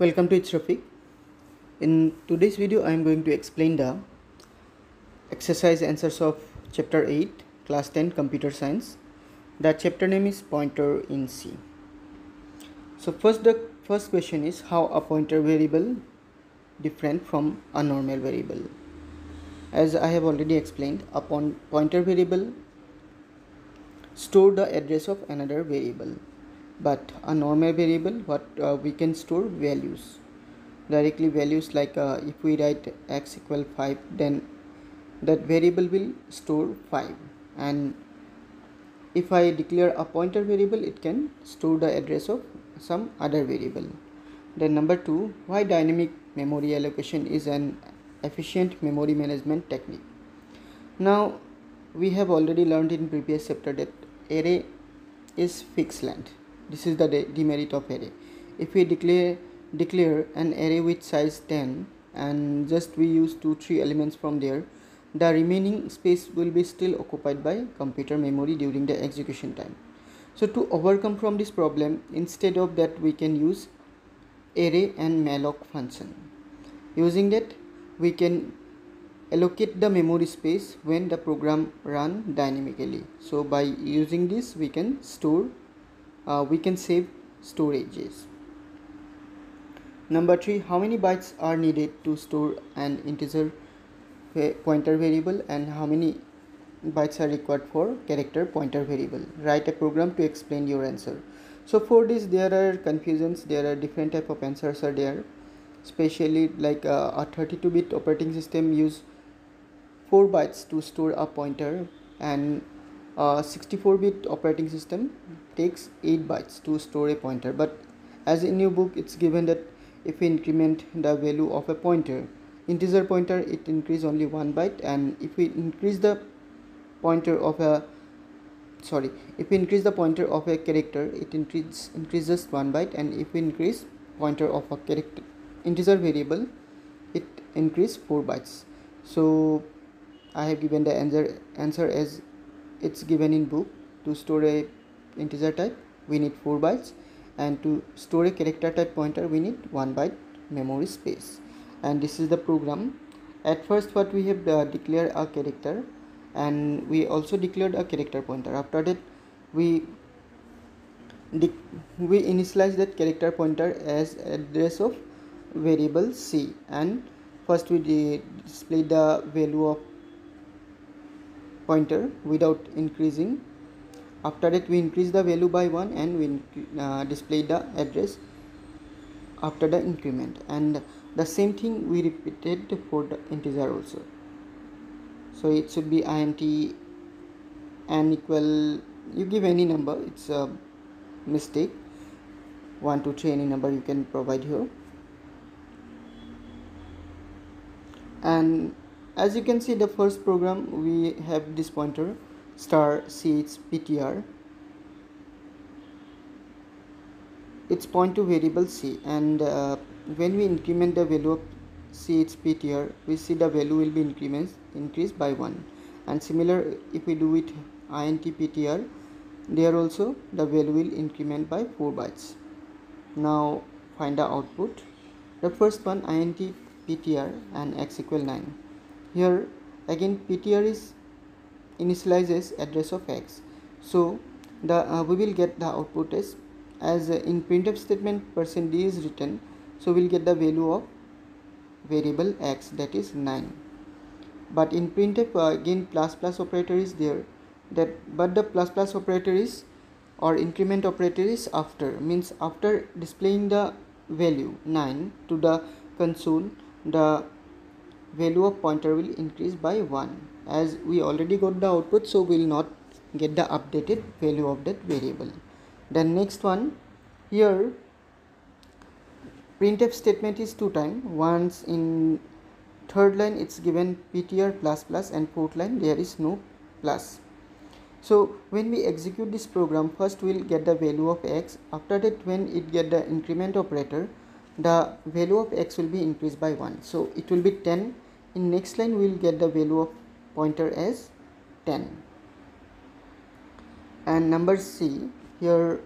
Welcome to It's. In today's video, I am going to explain the exercise answers of chapter 8, class 10 computer science. The chapter name is pointer in C. So first the first question is how a pointer variable different from a normal variable. As I have already explained, a pointer variable store the address of another variable but a normal variable what uh, we can store values. Directly values like uh, if we write x equal 5 then that variable will store 5 and if I declare a pointer variable it can store the address of some other variable. Then number two why dynamic memory allocation is an efficient memory management technique? Now we have already learned in previous chapter that array is fixed length this is the demerit of array. If we declare declare an array with size 10 and just we use two three elements from there the remaining space will be still occupied by computer memory during the execution time. So to overcome from this problem instead of that we can use array and malloc function. Using that we can allocate the memory space when the program run dynamically. So by using this we can store uh, we can save storages. Number three how many bytes are needed to store an integer pointer variable and how many bytes are required for character pointer variable? Write a program to explain your answer. So for this there are confusions there are different type of answers are there. Especially like uh, a 32 bit operating system use 4 bytes to store a pointer and 64-bit operating system takes 8 bytes to store a pointer but as in your book it's given that if we increment the value of a pointer integer pointer it increase only 1 byte and if we increase the pointer of a sorry if we increase the pointer of a character it increase, increases 1 byte and if we increase pointer of a character integer variable it increase 4 bytes. So I have given the answer answer as it's given in book. To store a integer type we need 4 bytes. And to store a character type pointer we need 1 byte memory space. And this is the program. At first what we have uh, declared a character and we also declared a character pointer. After that we we initialize that character pointer as address of variable c. And first we display the value of pointer without increasing. After that we increase the value by 1 and we uh, display the address after the increment. And the same thing we repeated for the integer also. So it should be int n equal you give any number it's a mistake. 1 2 3 any number you can provide here. And as you can see the first program we have this pointer star ch ptr it's point to variable c and uh, when we increment the value of ch ptr we see the value will be increments increased by 1 and similar if we do it int ptr there also the value will increment by 4 bytes. Now find the output. The first one int ptr and x equal 9 here again ptr is initializes address of x. So the uh, we will get the output as as in printf statement percent d is written so we'll get the value of variable x that is 9 but in printf uh, again plus plus operator is there that but the plus plus operator is or increment operator is after means after displaying the value 9 to the console the value of pointer will increase by 1 as we already got the output so we will not get the updated value of that variable. Then next one here printf statement is two time. Once in third line it's given ptr plus plus and fourth line there is no plus. So when we execute this program first we'll get the value of x. After that when it get the increment operator the value of x will be increased by 1 so it will be 10 in next line we will get the value of pointer as 10 and number c here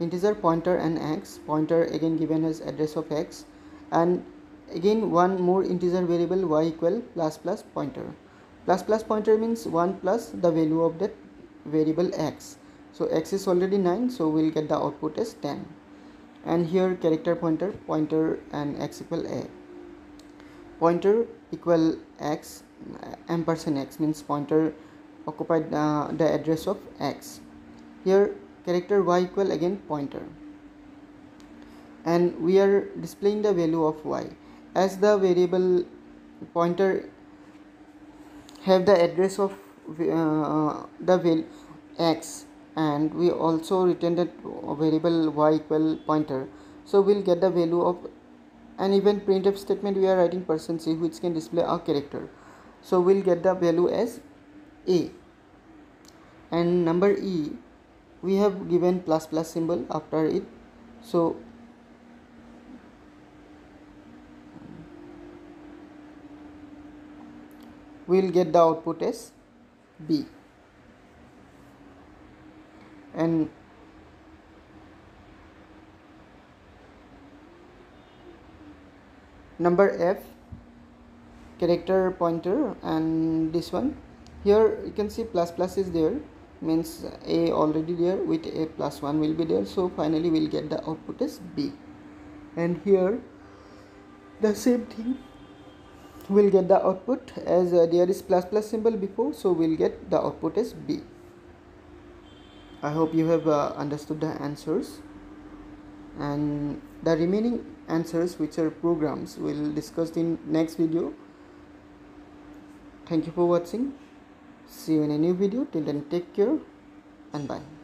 integer pointer and x. Pointer again given as address of x. And again one more integer variable y equal plus plus pointer. Plus plus pointer means 1 plus the value of that variable x. So x is already 9 so we'll get the output as 10 and here character pointer pointer and x equal a. Pointer equal x ampersand x means pointer occupied uh, the address of x. Here character y equal again pointer. And we are displaying the value of y. As the variable pointer have the address of uh, the value x and we also return that variable y equal pointer. So we'll get the value of an even printf statement. We are writing percent %c which can display a character. So we'll get the value as a. And number e we have given plus plus symbol after it. So we will get the output as B and number F character pointer and this one. Here you can see plus plus is there means a already there with a plus 1 will be there. So finally we'll get the output as b. And here the same thing. We'll get the output as uh, there is plus plus symbol before so we'll get the output as b i hope you have uh, understood the answers. And the remaining answers which are programs we'll discuss in next video. Thank you for watching. See you in a new video. Till then take care and bye